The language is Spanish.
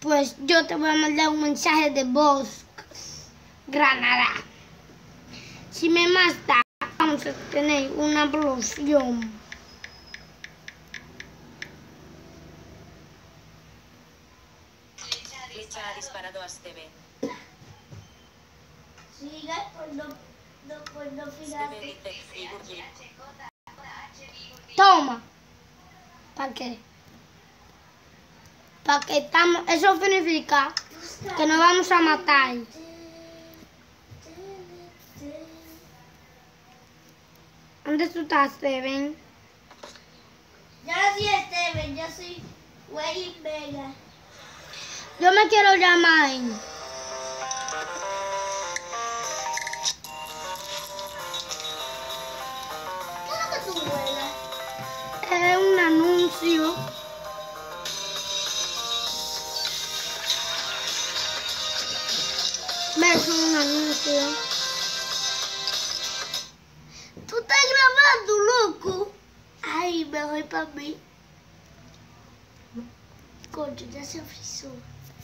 Pues yo te voy a mandar un mensaje de voz, Granada. Si me mata, vamos a tener una explosión. Flecha ha disparado a Steve. Sigue por no, no, por no dice Igurgi. Toma. ¿Para qué? Para que estamos. Eso significa que nos vamos a matar. ¿Dónde tú estás, Steven? Yo no soy Steven, yo soy Wayne Vega. Yo me quiero llamar. ¿Qué es lo que tú vuelas? Es un anuncio. ¿Ves un anuncio? Tú estás grabando, loco. Ay, me voy para mí. Concho, ya se frizó. Ahora